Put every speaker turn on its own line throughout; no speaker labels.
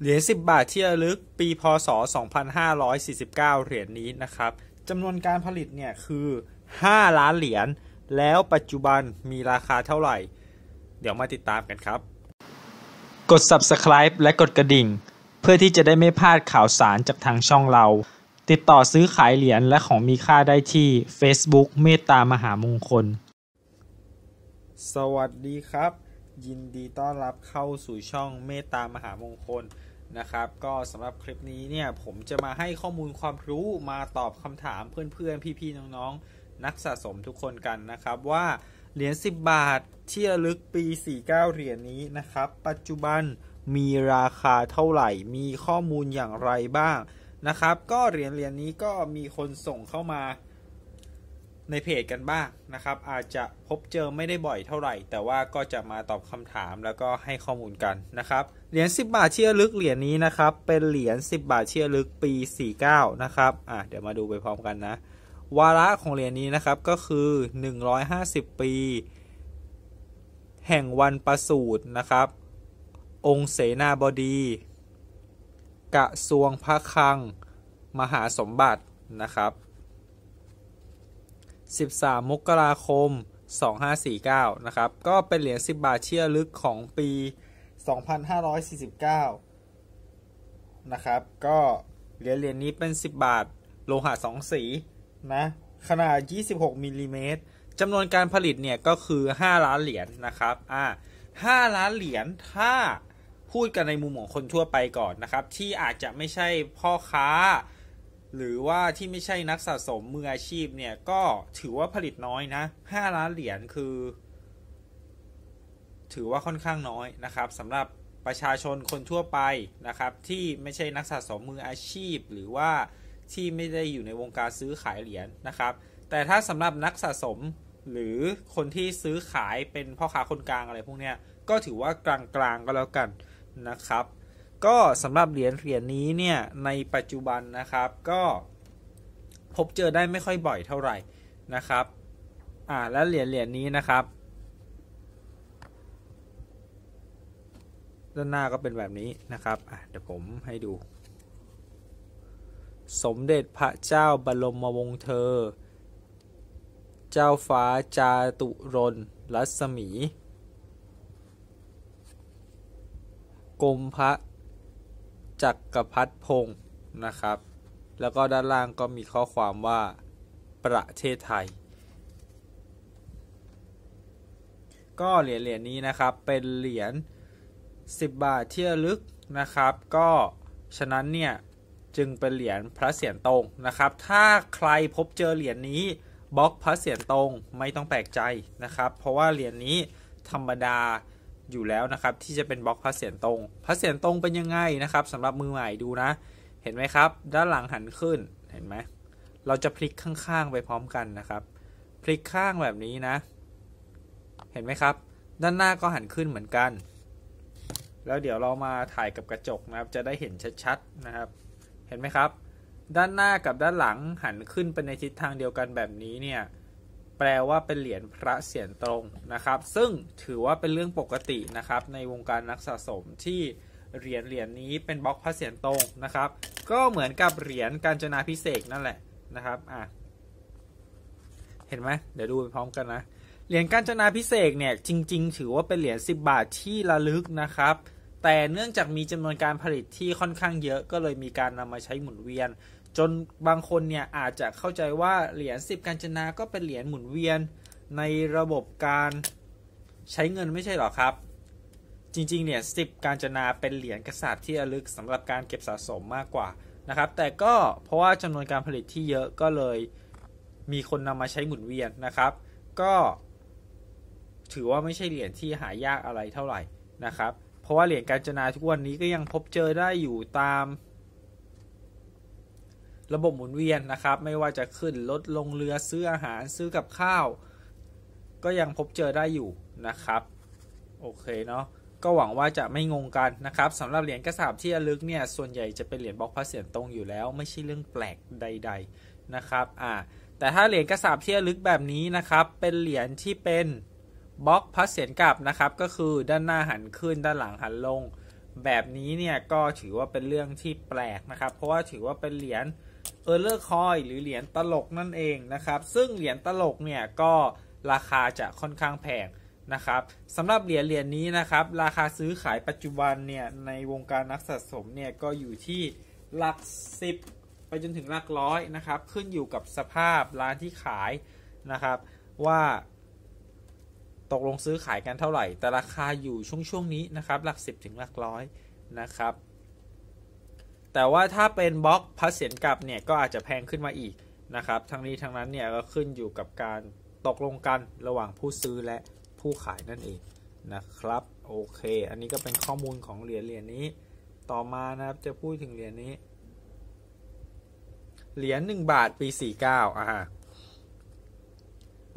เหรียญ10 บาทที่ระลึกปีพศ 2549 เหรียญนี้นะครับจำนวนการผลิตเนี่ยคือ 5 ล้านเหรียญแล้วปัจจุบันมีราคาเท่าไหร่ เดี๋ยวมาติดตามกันครับ กด subscribe และกดกระดิ่ง เพื่อที่จะได้ไม่พลาดข่าวสารจากทางช่องเรา ติดต่อซื้อขายเหรียญและของมีค่าได้ที่ Facebook เมตตามหามงคล สวัสดีครับ ยินดีต้อนรับเข้าสู่ช่องเมตตามหามงคลนะครับ ก็สำหรับคลิปนี้เนี่ยผมจะมาให้ข้อมูลความรู้มาตอบคำถามเพื่อนๆ พี่ๆ น้องๆ นักสะสมทุกคนกันนะครับว่าเหรียญ 10 บาทที่ระลึกปี 49 เหรียญนี้นะครับ ปัจจุบันมีราคาเท่าไหร่ มีข้อมูลอย่างไรบ้างนะครับ ก็เหรียญเหรียญนี้ก็มีคนส่งเข้ามา ในเพจกันบ้างนะครับ อาจจะพบเจอไม่ได้บ่อยเท่าไหร่ แต่ว่าก็จะมาตอบคำถามแล้วก็ให้ข้อมูลกันนะครับเหรียญ10 บาทเชี่ยลึกเหรียญนี้นะครับ เป็นเหรียญ10 บาทเชี่ยลึกปี 49 นะครับอะเดี๋ยวมาดูไปพร้อมกันนะ วาระของเหรียญนี้นะครับก็คือ 150 ปี แห่งวันประสูตินะครับ องค์เสนาบดีกระทรวงพระคลัง มหาสมบัตินะครับ 13 มกราคม 2549 นะครับ ก็เป็นเหรียญ 10 บาทเชี่ยลึกของปี 2549 นะครับ ก็เหรียญเหรียญนี้เป็น 10 บาท โลหะ 2 สีนะ ขนาด 26มิลลิเมตรจำนวนการผลิตเนี่ยก็คือ 5 ล้านเหรียญนนะครับ อ่า 5 ล้านเหรียญ ถ้าพูดกันในมุมของคนทั่วไปก่อนนะครับ ที่อาจจะไม่ใช่พ่อค้า หรือว่าที่ไม่ใช่นักสะสมมืออาชีพเนี่ยก็ถือว่าผลิตน้อยนะ 5 ล้านเหรียญคือ ถือว่าค่อนข้างน้อยนะครับสำหรับประชาชนคนทั่วไปนะครับ ที่ไม่ใช่นักสะสมมืออาชีพ หรือว่าที่ไม่ได้อยู่ในวงการซื้อขายเหรียญนะครับ แต่ถ้าสำหรับนักสะสมหรือคนที่ซื้อขายเป็นพ่อค้าคนกลางอะไรพวกเนี้ยก็ถือว่ากลางๆก็แล้วกันนะครับ ก็สำหรับเหรียญเหรียญนี้เนี่ยในปัจจุบันนะครับก็พบเจอได้ไม่ค่อยบ่อยเท่าไหร่นะครับอ่าและเหรียญเหรียญนี้นะครับด้านหน้าก็เป็นแบบนี้นะครับอะเดี๋ยวผมให้ดู สมเด็จพระเจ้าบรมวงศ์เธอ เจ้าฟ้าจาตุรนรัศมีกรมพระ จักรพรรดิพงศ์นะครับ แล้วก็ด้านล่างก็มีข้อความว่าประเทศไทย ก็เหรียญเหรียญนี้นะครับเป็นเหรียญ10 บาทที่ระลึกนะครับ ก็ฉะนั้นเนี่ยจึงเป็นเหรียญพระเศียรตรงนะครับ ถ้าใครพบเจอเหรียญนี้บล็อกพระเศียรตรงไม่ต้องแปลกใจนะครับ เพราะว่าเหรียญนี้ธรรมดา อยู่แล้วนะครับที่จะเป็นบล็อกพระเศียรตรงพระเศียรตรงเป็นยังไงนะครับสำหรับมือใหม่ดูนะ เห็นไหมครับ ด้านหลังหันขึ้นเห็นไหมเราจะพลิกข้างๆไปพร้อมกันนะครับ พลิกข้างแบบนี้นะ เห็นไหมครับ ด้านหน้าก็หันขึ้นเหมือนกัน แล้วเดี๋ยวเรามาถ่ายกับกระจกนะครับ จะได้เห็นชัดๆนะครับ เห็นไหมครับ ด้านหน้ากับด้านหลังหันขึ้นไปในทิศทางเดียวกันแบบนี้เนี่ย แปลว่าเป็นเหรียญพระเศียรตรงนะครับ ซึ่งถือว่าเป็นเรื่องปกตินะครับ ในวงการนักสะสมที่เหรียญเหรียญนี้เป็นบล็อกพระเศียรตรงนะครับ ก็เหมือนกับเหรียญกาญจนาพิเศษนั่นแหละนะครับอะเห็นไหมเดี๋ยวดูไปพร้อมกันนะเหรียญกาญจนาพิเศษเนี่ยจริง ๆ ถือว่าเป็นเหรียญ10 บาทที่ระลึกนะครับ แต่เนื่องจากมีจำนวนการผลิตที่ค่อนข้างเยอะก็เลยมีการนำมาใช้หมุนเวียน จนบางคนเนี่ยอาจจะเข้าใจว่าเหรียญ10 กาญจนาก็เป็นเหรียญหมุนเวียนในระบบการใช้เงินไม่ใช่หรอครับ จริงๆเนี่ยสิบการจนาเป็นเหรียญกษัตริย์ที่ระลึกสำหรับการเก็บสะสมมากกว่านะครับ แต่ก็เพราะว่าจำนวนการผลิตที่เยอะก็เลยมีคนนำมาใช้หมุนเวียนนะครับ ก็ถือว่าไม่ใช่เหรียญที่หายากอะไรเท่าไหร่นะครับ เพราะว่าเหรียญการจนาทุกวันนี้ก็ยังพบเจอได้อยู่ตาม ระบบหมุนเวียนนะครับ ไม่ว่าจะขึ้นรถลงเรือซื้ออาหารซื้อกับข้าว ก็ยังพบเจอได้อยู่นะครับ โอเคเนาะก็หวังว่าจะไม่งงกันนะครับสำหรับเหรียญกระสาบที่ระลึกเนี่ยส่วนใหญ่จะเป็นเหรียญบล็อกพระเศียรตรงอยู่แล้ว ไม่ใช่เรื่องแปลกใด ๆนะครับอ่าแต่ถ้าเหรียญกษาปณ์ที่ระลึกแบบนี้นะครับเป็นเหรียญที่เป็นบล็อกพระเศียรกลับนะครับก็คือด้านหน้าหันขึ้นด้านหลังหันลง แบบนี้เนี่ยก็ถือว่าเป็นเรื่องที่แปลกนะครับ เพราะว่าถือว่าเป็นเหรียญ error coin หรือเหรียญตลกนั่นเองนะครับ ซึ่งเหรียญตลกเนี่ยก็ราคาจะค่อนข้างแพงนะครับสำหรับเหรียญเหรียญนี้นะครับ ราคาซื้อขายปัจจุบันเนี่ยในวงการนักสะสมเนี่ยก็อยู่ที่หลักสิบไปจนถึงหลักร้อยนะครับ ขึ้นอยู่กับสภาพร้านที่ขายนะครับ ว่า ตกลงซื้อขายกันเท่าไหร่ แต่ราคาอยู่ช่วงช่วงนี้นะครับ หลักสิบถึงหลักร้อยนะครับ แต่ว่าถ้าเป็นบล็อกพัสเสียนกลับเนี่ยก็อาจจะแพงขึ้นมาอีกนะครับ ทั้งนี้ทั้งนั้นเนี่ยก็ขึ้นอยู่กับการตกลงกันระหว่างผู้ซื้อและผู้ขายนั่นเองนะครับ โอเค อันนี้ก็เป็นข้อมูลของเหรียญเหรียญนี้ ต่อมานะครับจะพูดถึงเหรียญนี้ เหรียญหนึ่งบาทปีสี่เก้าอ่า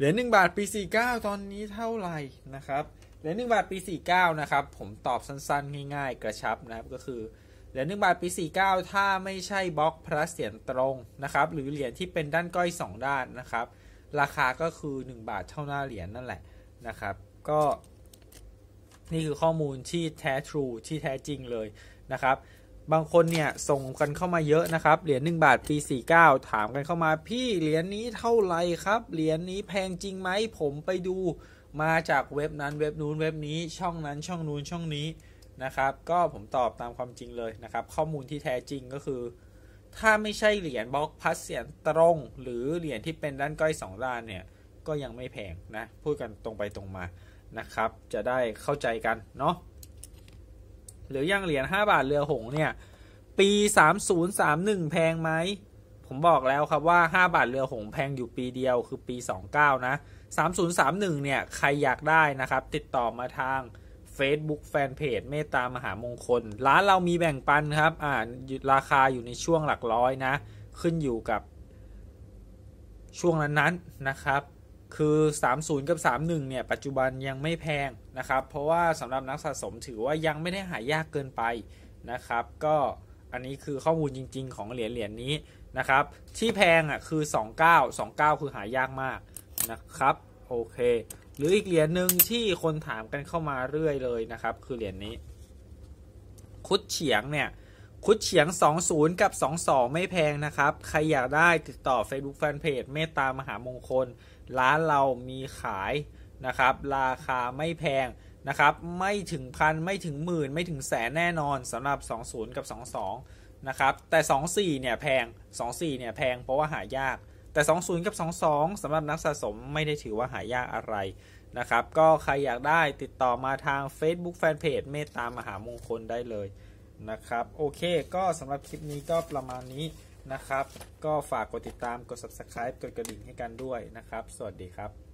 เหรียญหนึ่งบาทปีสี่เก้าตอนนี้เท่าไหร่นะครับเหรียญหนึ่งบาทปีสี่เก้านะครับ ผมตอบสั้นๆ ง่ายๆ กระชับนะครับก็คือเหรียญหนึ่งบาทปีสี่เก้าถ้าไม่ใช่บล็อกพระเสียรตรงนะครับ หรือเหรียญที่เป็นด้านก้อยสองด้านนะครับ ราคาก็คือ 1 บาทเท่าหน้าเหรียญนั่นแหละนะครับ ก็นี่คือข้อมูลที่แท้ทรูที่แท้จริงเลยนะครับ บางคนเนี่ยส่งกันเข้ามาเยอะนะครับ เหรียญ1บาทปี 49 ถามกันเข้ามาพี่เหรียญนี้เท่าไหร่ครับ เหรียญนี้แพงจริงไหมผมไปดูมาจากเว็บนั้นเว็บนู้นเว็บนี้ช่องนั้นช่องนู้นช่องนี้นะครับ ก็ผมตอบตามความจริงเลยนะครับ ข้อมูลที่แท้จริงก็คือ ถ้าไม่ใช่เหรียญบล็อกพัสเสียนตรง หรือเหรียญที่เป็นด้านก้อยสองด้านเนี่ยก็ยังไม่แพงนะพูดกันตรงไปตรงมานะครับ จะได้เข้าใจกันเนาะ หรือยังเหรียญ5บาทเรือหงเนี่ย ปี 3031 แพงไหม ผมบอกแล้วครับว่า 5 บาทเรือหงแพงอยู่ปีเดียวคือปี 29 นะ 3031 เนี่ย ใครอยากได้นะครับ ติดต่อมาทาง Facebook Fanpage เมตตามหามงคล ร้านเรามีแบ่งปันครับ อ่าราคาอยู่ในช่วงหลักร้อยนะ ขึ้นอยู่กับช่วงนั้นๆนะครับ คือ 30 กับ 31 เนี่ย ปัจจุบันยังไม่แพงนะครับ เพราะว่าสำหรับนักสะสมถือว่ายังไม่ได้หายากเกินไปนะครับ ก็อันนี้คือข้อมูลจริง ๆ ของเหรียญเหรียญนี้นะครับ ที่แพงอะคือ 29 29 คือหายากมากนะครับ โอเค หรืออีกเหรียญหนึ่งที่คนถามกันเข้ามาเรื่อยเลยนะครับ คือเหรียญนี้ คุดเฉียงเนี่ย คุดเฉียง 20 กับ 22 ไม่แพงนะครับ ใครอยากได้ติดต่อ Facebook Fanpage เมตตามหามงคล ร้านเรามีขายนะครับ ราคาไม่แพงนะครับ ไม่ถึงพันไม่ถึงหมื่น ไม่ถึงแสนแน่นอนสำหรับ 20 กับ 22 นะครับ แต่ 24 เนี่ยแพง 24 เนี่ยแพงเพราะว่าหายาก แต่ 20 กับ 22สำหรับนักสะสมไม่ได้ถือว่าหายากอะไรนะครับ ก็ใครอยากได้ติดต่อมาทาง Facebook Fanpage เมตตามหามงคลได้เลยนะครับ โอเค ก็สำหรับคลิปนี้ก็ประมาณนี้ นะครับ ก็ฝากกดติดตามกด subscribe กดกระดิ่งให้กันด้วยนะครับ สวัสดีครับ